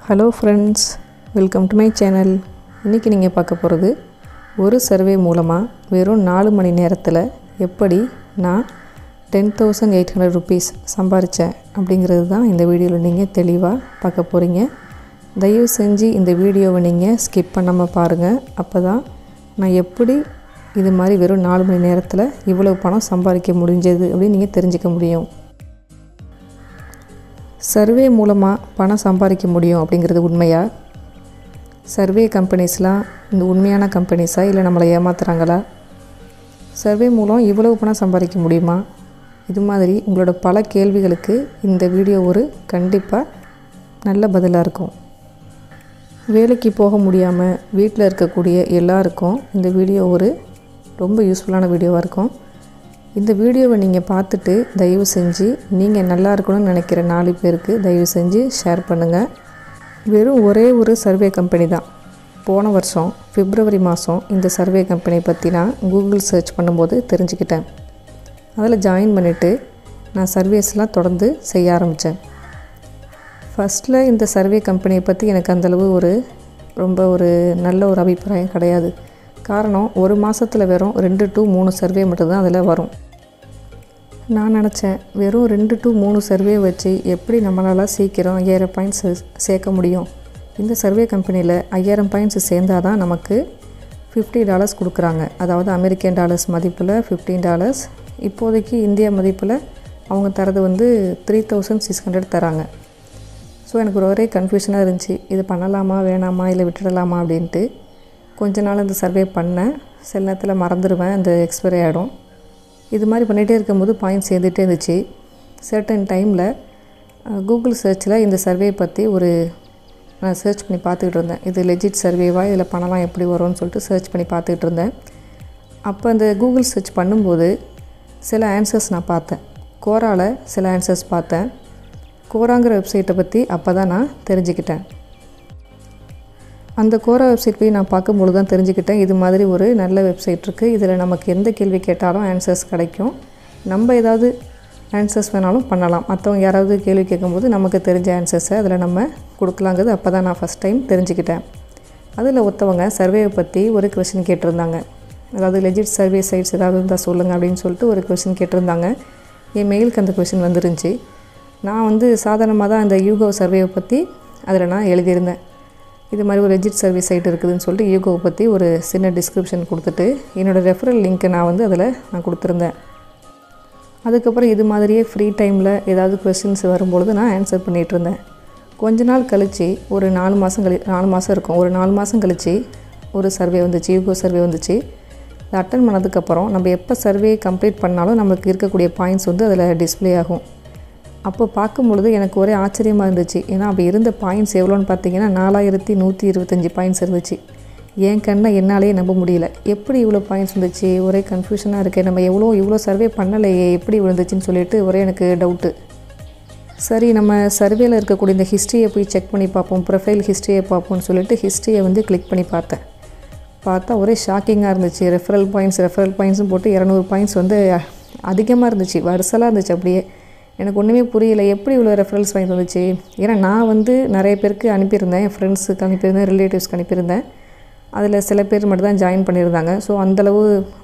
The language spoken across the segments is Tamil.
Hello friends welcome to my channel இன்றைக்கி நீங்கள் பார்க்க போகிறது ஒரு சர்வே மூலமாக வெறும் நாலு மணி நேரத்தில் எப்படி நான் ten thousand eight hundred rupees சம்பாரித்தேன் அப்படிங்கிறது தான் இந்த வீடியோவில் நீங்கள் தெளிவாக பார்க்க போகிறீங்க தயவு செஞ்சு இந்த வீடியோவை நீங்கள் ஸ்கிப் பண்ணாமல் பாருங்கள் அப்போ தான் நான் எப்படி இது மாதிரி வெறும் நாலு மணி நேரத்தில் இவ்வளவு பணம் சம்பாதிக்க முடிஞ்சது அப்படின்னு நீங்கள் தெரிஞ்சுக்க முடியும். சர்வே மூலமாக பணம் சம்பாதிக்க முடியும் அப்படிங்கிறது உண்மையா? சர்வே கம்பெனிஸ்லாம் இந்த உண்மையான கம்பெனிஸா இல்லை நம்மளை ஏமாத்துறாங்களா? சர்வே மூலம் இவ்வளவு பணம் சம்பாதிக்க முடியுமா? இது மாதிரி உங்களோட பல கேள்விகளுக்கு இந்த வீடியோ ஒரு கண்டிப்பாக நல்ல பதிலாக இருக்கும். வேலைக்கு போக முடியாமல் வீட்டில் இருக்கக்கூடிய எல்லாருக்கும் இந்த வீடியோ ஒரு ரொம்ப யூஸ்ஃபுல்லான வீடியோவாக இருக்கும். இந்த வீடியோவை நீங்கள் பார்த்துட்டு தயவு செஞ்சு நீங்கள் நல்லா இருக்கணும்னு நினைக்கிற நாலு பேருக்கு தயவு செஞ்சு ஷேர் பண்ணுங்கள். வெறும் ஒரே ஒரு சர்வே கம்பெனி தான். போன வருஷம் பிப்ரவரி மாதம் இந்த சர்வே கம்பெனி பற்றி நான் கூகுள் சர்ச் பண்ணும்போது தெரிஞ்சுக்கிட்டேன். அதில் ஜாயின் பண்ணிவிட்டு நான் சர்வேஸ்லாம் தொடர்ந்து செய்ய ஆரம்பித்தேன். ஃபஸ்ட்டில் இந்த சர்வே கம்பெனியை பற்றி எனக்கு அந்தளவு ஒரு ரொம்ப ஒரு நல்ல ஒரு அபிப்பிராயம் கிடையாது. காரணம் ஒரு மாதத்தில் வெறும் ரெண்டு டு மூணு சர்வே மட்டும்தான் அதில் வரும். நான் நினச்சேன் வெறும் ரெண்டு டு மூணு சர்வே வச்சு எப்படி நம்மளால் சீக்கிரம் ஐயாயிரம் பாயிண்ட்ஸ் சேர்க்க முடியும்? இந்த சர்வே கம்பெனியில் ஐயாயிரம் பாயிண்ட்ஸ் சேர்ந்தால் தான் நமக்கு ஃபிஃப்டி டாலர்ஸ் கொடுக்குறாங்க. அதாவது அமெரிக்கன் டாலர்ஸ் மதிப்பில் ஃபிஃப்டீன் டாலர்ஸ் இப்போதைக்கு இந்தியா மதிப்பில் அவங்க தரது வந்து த்ரீ தௌசண்ட் சிக்ஸ் ஹண்ட்ரட் தராங்க. ஸோ எனக்கு ஒரு ஒரே கன்ஃபியூஷனாக இருந்துச்சு. இது பண்ணலாமா வேணாமா இல்லை விட்டுடலாமா அப்படின்ட்டு. கொஞ்ச நாள் இந்த சர்வே பண்ணேன். சில நேரத்தில் மறந்துடுவேன் அந்த எக்ஸ்பைரி ஆகிடும் இது மாதிரி பண்ணிகிட்டே இருக்கும்போது பாயிண்ட் சேர்ந்துகிட்டே இருந்துச்சு. சர்டன் டைமில் கூகுள் சர்ச்சில் இந்த சர்வே பற்றி ஒரு நான் சர்ச் பண்ணி பார்த்துக்கிட்டு இருந்தேன். இது லெஜிட் சர்வேவா இதில் பணம்லாம் எப்படி வரும்னு சொல்லிட்டு சர்ச் பண்ணி பார்த்துக்கிட்டு இருந்தேன். அப்போ அந்த கூகுள் சர்ச் பண்ணும்போது சில ஆன்சர்ஸ் நான் பார்த்தேன். கோராவில் சில ஆன்சர்ஸ் பார்த்தேன். கோராங்கிற வெப்சைட்டை பற்றி அப்போ தான் நான் தெரிஞ்சுக்கிட்டேன். அந்த கோரா வெப்சைட் போய் நான் பார்க்கும்பொழுது தான் தெரிஞ்சுக்கிட்டேன். இது மாதிரி ஒரு நல்ல வெப்சைட் இருக்குது இதில் நமக்கு எந்த கேள்வி கேட்டாலும் ஆன்சர்ஸ் கிடைக்கும். நம்ம ஏதாவது ஆன்சர்ஸ் வேணாலும் பண்ணலாம். மற்றவங்க யாராவது கேள்வி கேட்கும்போது நமக்கு தெரிஞ்ச ஆன்சர்ஸை அதில் நம்ம கொடுக்கலாங்கிறது அப்போ தான் நான் ஃபஸ்ட் டைம் தெரிஞ்சுக்கிட்டேன். அதில் ஒருத்தவங்க சர்வேவை பற்றி ஒரு கொஷின் கேட்டிருந்தாங்க. அதாவது லெஜிட் சர்வே சைட்ஸ் ஏதாவது இருந்தால் சொல்லுங்கள் அப்படின்னு சொல்லிட்டு ஒரு கொஷின் கேட்டிருந்தாங்க. என் மெயிலுக்கு அந்த கொஷின் வந்துருந்துச்சு. நான் வந்து சாதாரணமாக தான் அந்த யூகோ சர்வேவை பற்றி அதில் நான் எழுதியிருந்தேன். இது மாதிரி ஒரு ரெஜிட் சர்வீஸ் சைட் இருக்குதுன்னு சொல்லிட்டு யூகோவை பற்றி ஒரு சின்ன டிஸ்கிரிப்ஷன் கொடுத்துட்டு என்னோடய ரெஃபரல் லிங்க்கை நான் வந்து அதில் நான் கொடுத்துருந்தேன். அதுக்கப்புறம் இது மாதிரியே ஃப்ரீ டைமில் ஏதாவது கொஸ்டின்ஸ் வரும்பொழுது நான் ஆன்சர் பண்ணிகிட்டு இருந்தேன். கொஞ்ச நாள் கழித்து ஒரு நாலு மாதம் கழி நாலு மாதம் இருக்கும். ஒரு நாலு மாதம் கழித்து ஒரு சர்வே வந்துச்சு யூகோ சர்வே வந்துச்சு. அதை அட்டன் பண்ணதுக்கப்புறம் நம்ம எப்போ சர்வே கம்ப்ளீட் பண்ணாலும் நமக்கு இருக்கக்கூடிய பாயிண்ட்ஸ் வந்து அதில் டிஸ்பிளே ஆகும். அப்போ பார்க்கும்பொழுது எனக்கு ஒரே ஆச்சரியமாக இருந்துச்சு. ஏன்னா அப்போ இருந்த பாயிண்ட்ஸ் எவ்வளோன்னு பார்த்தீங்கன்னா நாலாயிரத்தி நூற்றி இருபத்தஞ்சி பாயிண்ட்ஸ் இருந்துச்சு. என் கண்ணை என்னாலே நம்ப முடியல. எப்படி இவ்வளோ பாயிண்ட்ஸ் இருந்துச்சு? ஒரே கன்ஃபியூஷனாக இருக்கே நம்ம எவ்வளோ இவ்வளோ சர்வே பண்ணலையே எப்படி விழுந்துச்சுன்னு சொல்லிட்டு ஒரே எனக்கு டவுட்டு சரி நம்ம சர்வேல இருக்கக்கூடிய இந்த ஹிஸ்ட்ரியை போய் செக் பண்ணி பார்ப்போம் ப்ரொஃபைல் ஹிஸ்ட்ரியை பார்ப்போம்னு சொல்லிட்டு ஹிஸ்ட்ரியை வந்து கிளிக் பண்ணி பார்த்தேன். பார்த்தா ஒரே ஷாக்கிங்காக இருந்துச்சு. ரெஃபரல் பாயிண்ட்ஸ் ரெஃபரல் பாயிண்ட்ஸும் போட்டு இரநூறு பாயிண்ட்ஸ் வந்து அதிகமாக இருந்துச்சு. வருசலாக இருந்துச்சு அப்படியே. எனக்கு ஒன்றுமே புரியல. எப்படி இவ்வளோ ரெஃபரன்ஸ் வாங்கி வந்துச்சு? ஏன்னா நான் வந்து நிறைய பேருக்கு அனுப்பியிருந்தேன். என் ஃப்ரெண்ட்ஸுக்கு அனுப்பியிருந்தேன் ரிலேட்டிவ்ஸ்க்கு அனுப்பியிருந்தேன். அதில் சில பேர் மட்டும் தான் ஜாயின் பண்ணியிருந்தாங்க. ஸோ அந்தளவு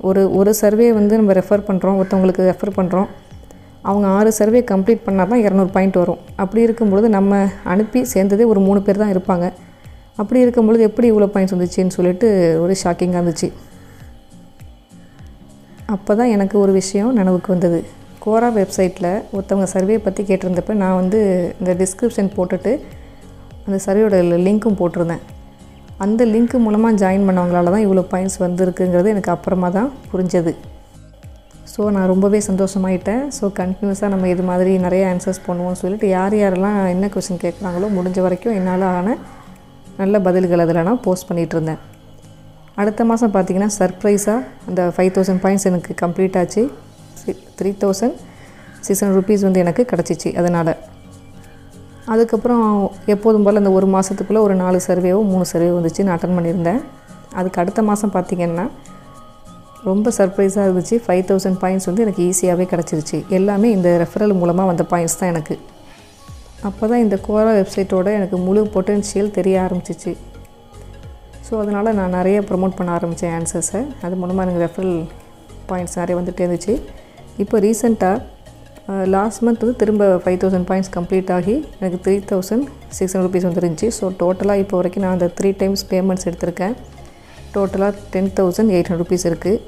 ஒரு ஒரு சர்வே வந்து நம்ம ரெஃபர் பண்ணுறோம் ஒருத்தவங்களுக்கு ரெஃபர் பண்ணுறோம் அவங்க ஆறு சர்வே கம்ப்ளீட் பண்ணால் தான் இரநூறு பாயிண்ட் வரும். அப்படி இருக்கும்பொழுது நம்ம அனுப்பி சேர்ந்ததே ஒரு மூணு பேர் தான் இருப்பாங்க. அப்படி இருக்கும்பொழுது எப்படி இவ்வளோ பாயிண்ட்ஸ் வந்துச்சுன்னு சொல்லிட்டு ஒரு ஷாக்கிங்காக இருந்துச்சு. அப்போ தான் எனக்கு ஒரு விஷயம் நினைவுக்கு வந்தது. கோரா வெப்சைட்டில் ஒருத்தவங்க சர்வே பற்றி கேட்டிருந்தப்ப நான் வந்து இந்த டிஸ்கிரிப்ஷன் போட்டுட்டு அந்த சர்வேயோட லிங்க்கும் போட்டிருந்தேன். அந்த லிங்க் மூலமாக ஜாயின் பண்ணவங்களால தான் இவ்வளோ பாயிண்ட்ஸ் வந்திருக்குங்கிறது எனக்கு அப்புறமா தான் புரிஞ்சது. ஸோ நான் ரொம்பவே சந்தோஷமாயிட்டேன். ஸோ கண்டினியூஸாக நம்ம இது மாதிரி நிறைய ஆன்சர்ஸ் பண்ணுவோம்னு சொல்லிட்டு யார் யாரெல்லாம் என்ன கொஷின் கேட்குறாங்களோ முடிஞ்ச வரைக்கும் என்னால் ஆன நல்ல பதில்கள் அதில் நான் போஸ்ட் பண்ணிகிட்டு இருந்தேன். அடுத்த மாதம் பார்த்திங்கன்னா சர்ப்ரைஸாக அந்த ஃபைவ் தௌசண்ட் பாயிண்ட்ஸ் எனக்கு கம்ப்ளீட் ஆச்சு. Three thousand six hundred rupees வந்து எனக்கு கிடச்சிச்சு அதனால். அதுக்கப்புறம் எப்போதும் போல் அந்த ஒரு மாதத்துக்குள்ளே ஒரு நாலு சர்வேவோ மூணு சர்வே வந்துச்சு நான் அட்டன் பண்ணியிருந்தேன். அதுக்கு அடுத்த மாதம் பார்த்திங்கன்னா ரொம்ப சர்ப்ரைஸாக இருந்துச்சு. ஃபைவ் தௌசண்ட் பாயிண்ட்ஸ் வந்து எனக்கு ஈஸியாகவே கிடச்சிருச்சு. எல்லாமே இந்த ரெஃபரல் மூலமாக வந்த பாயிண்ட்ஸ் தான் எனக்கு. அப்போ தான் இந்த கோரா வெப்சைட்டோட எனக்கு முழு பொட்டென்ஷியல் தெரிய ஆரம்பிச்சிச்சு. ஸோ அதனால் நான் நிறைய ப்ரொமோட் பண்ண ஆரம்பித்தேன் ஆன்சர்ஸை அது மூலமாக எனக்கு ரெஃபரல் பாயிண்ட்ஸ் நிறைய வந்துகிட்டே இருந்துச்சு. இப்போ ரீசெண்டாக லாஸ்ட் மந்த் வந்து திரும்ப ஃபைவ் தௌசண்ட் பாயிண்ட்ஸ் கம்ப்ளீட் ஆகி எனக்கு three thousand six hundred rupees வந்துருந்துச்சு. ஸோ டோட்டலாக இப்போ வரைக்கும் நான் அந்த த்ரீ டைம்ஸ் பேமெண்ட்ஸ் எடுத்திருக்கேன். டோட்டலாக ten thousand eight hundred rupees இருக்குது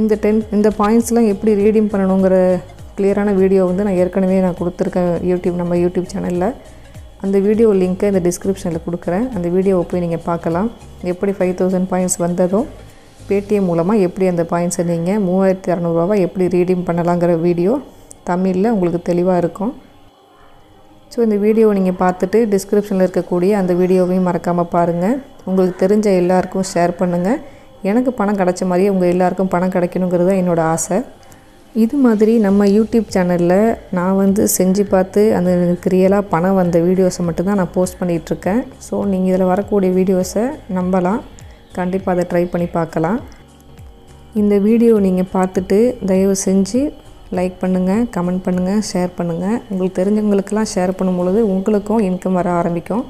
இந்த டென் இந்த பாயிண்ட்ஸ்லாம் எப்படி ரீடீம் பண்ணணுங்கிற கிளியரான வீடியோ வந்து நான் ஏற்கனவே நான் கொடுத்துருக்கேன் யூடியூப் நம்ம யூடியூப் சேனலில் அந்த வீடியோ லிங்க்கை இந்த டிஸ்கிரிப்ஷனில் கொடுக்குறேன். அந்த வீடியோவை போய் நீங்கள் பார்க்கலாம். எப்படி ஃபைவ் தௌசண்ட் பாயிண்ட்ஸ் வந்ததோ பேடிஎம் மூலமாக எப்படி அந்த பாயிண்ட்ஸை நீங்கள் மூவாயிரத்தி இரநூறுவா எப்படி ரீடீம் பண்ணலாங்கிற வீடியோ தமிழில் உங்களுக்கு தெளிவாக இருக்கும். ஸோ இந்த வீடியோவை நீங்கள் பார்த்துட்டு டிஸ்கிரிப்ஷனில் இருக்கக்கூடிய அந்த வீடியோவையும் மறக்காமல் பாருங்கள். உங்களுக்கு தெரிஞ்ச எல்லாருக்கும் ஷேர் பண்ணுங்கள். எனக்கு பணம் கிடைச்ச மாதிரியே உங்கள் எல்லாருக்கும் பணம் கிடைக்கணுங்கிறது தான் என்னோடய ஆசை. இது மாதிரி நம்ம யூடியூப் சேனலில் நான் வந்து செஞ்சு பார்த்து அந்த எனக்கு ரியலாக பணம் வந்த வீடியோஸை மட்டும்தான் நான் போஸ்ட் பண்ணிகிட்ருக்கேன். ஸோ நீங்கள் இதில் வரக்கூடிய வீடியோஸை நம்பலாம். கண்டிப்பாக அதை ட்ரை பண்ணி பார்க்கலாம். இந்த வீடியோ நீங்கள் பார்த்துட்டு தயவு செஞ்சு லைக் பண்ணுங்கள் கமெண்ட் பண்ணுங்கள் ஷேர் பண்ணுங்கள் உங்களுக்கு தெரிஞ்சவங்களுக்கெல்லாம் ஷேர் பண்ணும் பொழுது உங்களுக்கும் இன்கம் வர ஆரம்பிக்கும்.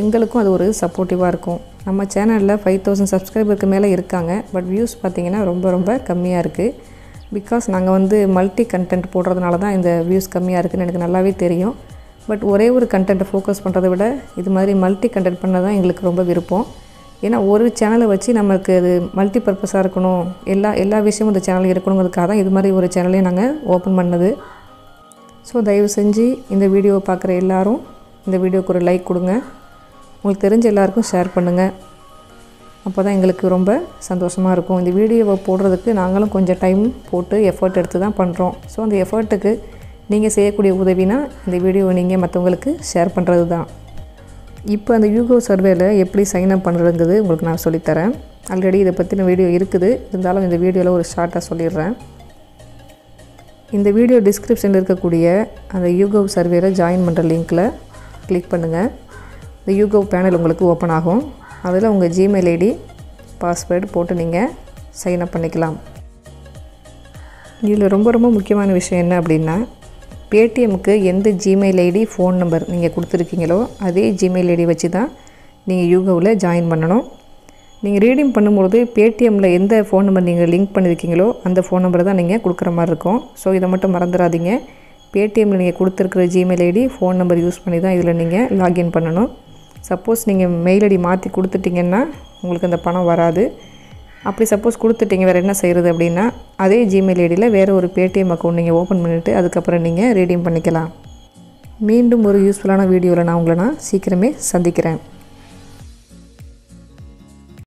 எங்களுக்கும் அது ஒரு சப்போர்ட்டிவாக இருக்கும். நம்ம சேனலில் ஃபைவ் தௌசண்ட் சப்ஸ்கிரைபருக்கு மேலே இருக்காங்க. பட் வியூஸ் பார்த்திங்கன்னா ரொம்ப ரொம்ப கம்மியாக இருக்குது பிகாஸ் நாங்கள் வந்து மல்டி கண்டென்ட் போடுறதுனால தான் இந்த வியூஸ் கம்மியாக இருக்குதுன்னு எனக்கு நல்லாவே தெரியும். பட் ஒரே ஒரு கண்டென்ட்டை ஃபோக்கஸ் பண்ணுறதை விட இது மாதிரி மல்டி கண்டென்ட் பண்ண தான் எங்களுக்கு ரொம்ப விருப்பம். ஏன்னா ஒரு சேனலை வச்சு நமக்கு அது மல்டி பர்பஸாக இருக்கணும். எல்லா எல்லா விஷயமும் இந்த சேனல் இருக்கணுங்கிறதுக்காக தான் இது மாதிரி ஒரு சேனலையும் நாங்கள் ஓப்பன் பண்ணது. ஸோ தயவு செஞ்சு இந்த வீடியோவை பார்க்குற எல்லாரும் இந்த வீடியோவுக்கு ஒரு லைக் கொடுங்க. உங்களுக்கு தெரிஞ்ச எல்லாருக்கும் ஷேர் பண்ணுங்கள் அப்போ தான் எங்களுக்கு ரொம்ப சந்தோஷமாக இருக்கும். இந்த வீடியோவை போடுறதுக்கு நாங்களும் கொஞ்சம் டைம் போட்டு எஃபர்ட் எடுத்து தான் பண்ணுறோம் ஸோ அந்த எஃபர்ட்டுக்கு நீங்கள் செய்யக்கூடிய உதவினா இந்த வீடியோவை நீங்கள் மற்றவங்களுக்கு ஷேர் பண்ணுறது தான் இப்போ அந்த யூகோ சர்வேல எப்படி சைன் அப் பண்ணுறதுங்கிறது உங்களுக்கு நான் சொல்லித்தரேன். ஆல்ரெடி இதை பற்றின வீடியோ இருக்குது. இருந்தாலும் இந்த வீடியோவில் ஒரு ஷார்ட்டாக சொல்லிடுறேன். இந்த வீடியோ டிஸ்கிரிப்ஷனில் இருக்கக்கூடிய அந்த யூகோ சர்வேல ஜாயின் பண்ணுற லிங்க்கில் கிளிக் பண்ணுங்கள் இந்த யூகோ பேனல் உங்களுக்கு ஓப்பன் ஆகும். அதில் உங்கள் ஜிமெயில் ஐடி பாஸ்வேர்டு போட்டு நீங்கள் சைன் அப் பண்ணிக்கலாம். இதில் ரொம்ப ரொம்ப முக்கியமான விஷயம் என்ன அப்படின்னா பேடிஎம்க்கு எந்த ஜிமெயில் ஐடி ஃபோன் நம்பர் நீங்கள் கொடுத்துருக்கீங்களோ அதே ஜிமெயில் ஐடி வச்சு தான் நீங்கள் யூகோவில் ஜாயின் பண்ணணும். நீங்கள் ரீடிங் பண்ணும்பொழுது பேடிஎம்மில் எந்த ஃபோன் நம்பர் நீங்கள் லிங்க் பண்ணியிருக்கீங்களோ அந்த ஃபோன் நம்பரை தான் நீங்கள் கொடுக்குற மாதிரி இருக்கும். ஸோ இதை மட்டும் மறந்துடாதீங்க. பேடிஎம்மில் நீங்கள் கொடுத்துருக்குற Gmail ID phone number use பண்ணி தான் இதில் நீங்கள் லாகின் பண்ணணும். சப்போஸ் நீங்கள் மெயில் ஐடி மாற்றி கொடுத்துட்டிங்கன்னா உங்களுக்கு அந்த பணம் வராது. அப்படி சப்போஸ் கொடுத்துட்டீங்க வேறு என்ன செய்கிறது அப்படின்னா அதே ஜிமெயில் ஐடியில் வேறு ஒரு பேடிஎம் அக்கௌண்ட் நீங்கள் ஓப்பன் பண்ணிவிட்டு அதுக்கப்புறம் நீங்கள் ரீடீம் பண்ணிக்கலாம். மீண்டும் ஒரு யூஸ்ஃபுல்லான வீடியோவில் நான் உங்களை நான் சீக்கிரமே சந்திக்கிறேன்.